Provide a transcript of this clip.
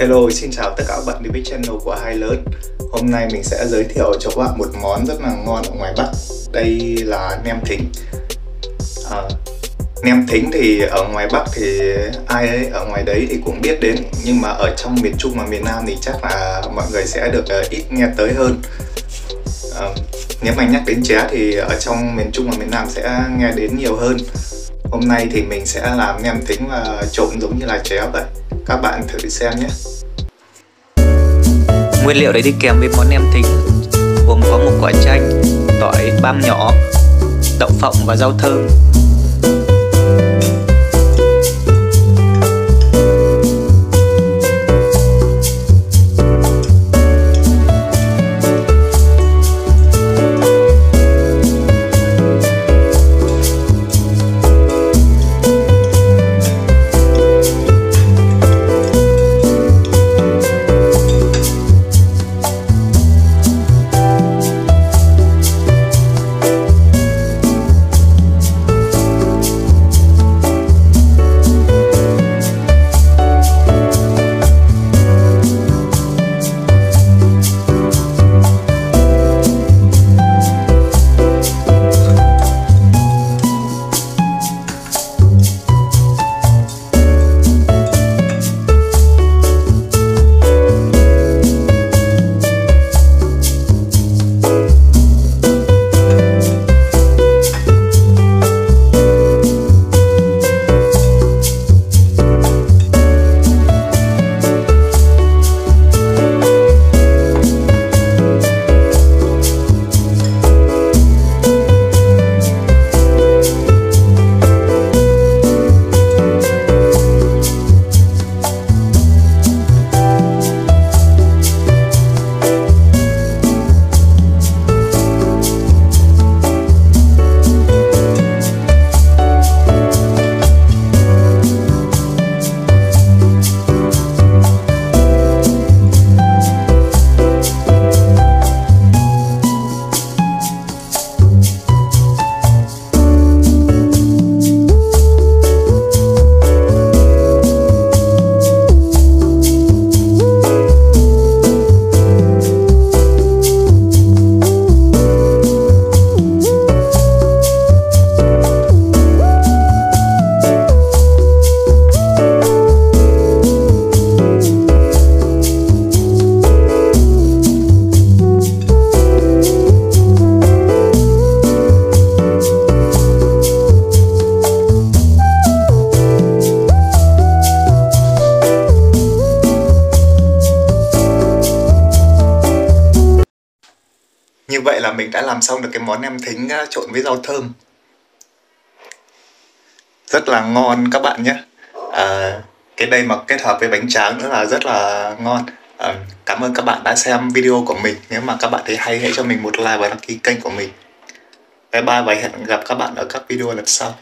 Hello, xin chào tất cả các bạn đến với channel của Hai Lớn. Hôm nay mình sẽ giới thiệu cho các bạn một món rất là ngon ở ngoài Bắc. Đây là nem thính. À, Nem thính thì ở ngoài Bắc thì ai ấy ở ngoài đấy thì cũng biết đến Nhưng mà ở trong miền Trung và miền Nam thì chắc là mọi người sẽ được ờ, ít nghe tới hơn. À, Nếu mà nhắc đến ché thì ở trong miền Trung và miền Nam sẽ nghe đến nhiều hơn. Hôm nay thì mình sẽ làm nem thính và trộn giống như là ché vậy các bạn thử xem nhé. Nguyên liệu đấy đi kèm với món nem thính gồm có một quả chanh, tỏi, băm nhỏ, đậu phộng và rau thơm. Như vậy là mình đã làm xong được cái món nem thính ờ, trộn với rau thơm. Rất là ngon các bạn nhé. À, Cái đây mà kết hợp với bánh tráng nữa là rất là ngon. À, Cảm ơn các bạn đã xem video của mình. Nếu mà các bạn thấy hay hãy cho mình một like và đăng ký kênh của mình. Bye bye và hẹn gặp các bạn ở các video lần sau.